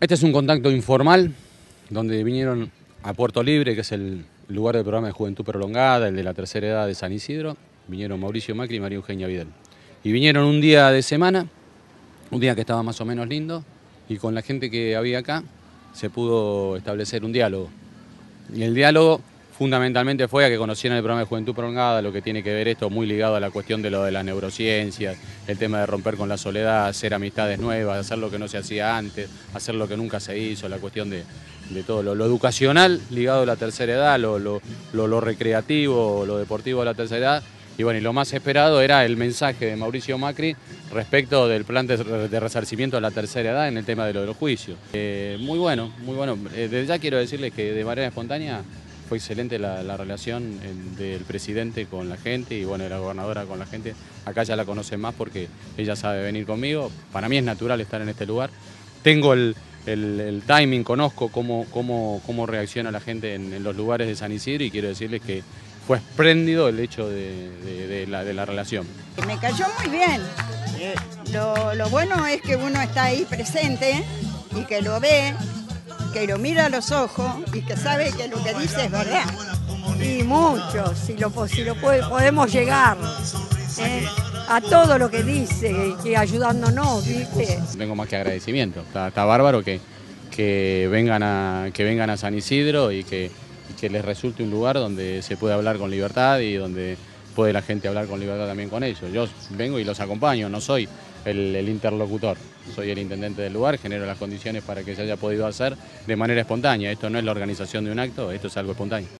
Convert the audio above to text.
Este es un contacto informal donde vinieron a Puerto Libre, que es el lugar del programa de Juventud Prolongada, el de la tercera edad de San Isidro. Vinieron Mauricio Macri y María Eugenia Vidal. Y vinieron un día de semana, un día que estaba más o menos lindo, y con la gente que había acá se pudo establecer un diálogo. Y el diálogo fundamentalmente fue a que conocieran el programa de Juventud Prolongada, lo que tiene que ver esto muy ligado a la cuestión de lo de las neurociencias, el tema de romper con la soledad, hacer amistades nuevas, hacer lo que no se hacía antes, hacer lo que nunca se hizo, la cuestión de, todo lo, educacional ligado a la tercera edad, lo, lo, recreativo, lo deportivo a la tercera edad. Y bueno, y lo más esperado era el mensaje de Mauricio Macri respecto del plan de, resarcimiento a la tercera edad en el tema de, lo, de los juicios. Eh, muy bueno, muy bueno. Eh, desde ya quiero decirles que de manera espontánea fue excelente la, relación del presidente con la gente y bueno, de la gobernadora con la gente. Acá ya la conocen más porque ella sabe venir conmigo. Para mí es natural estar en este lugar. Tengo el, timing, conozco cómo, cómo, cómo reacciona la gente en, los lugares de San Isidro y quiero decirles que fue espléndido el hecho de, la, de la, relación. Me cayó muy bien. Lo, lo bueno es que uno está ahí presente y que lo ve que lo mira a los ojos y que sabe que lo que dice es verdad. Y mucho, si lo, si lo podemos llegar ¿eh? a todo lo que dice, y ayudándonos, ¿viste? Tengo más que agradecimiento, está, bárbaro que, que, vengan a, que vengan a San Isidro y que, que les resulte un lugar donde se puede hablar con libertad y donde puede la gente hablar con libertad también con ellos. Yo vengo y los acompaño, no soy el, interlocutor. Soy el intendente del lugar, genero las condiciones para que se haya podido hacer de manera espontánea. Esto no es la organización de un acto, esto es algo espontáneo.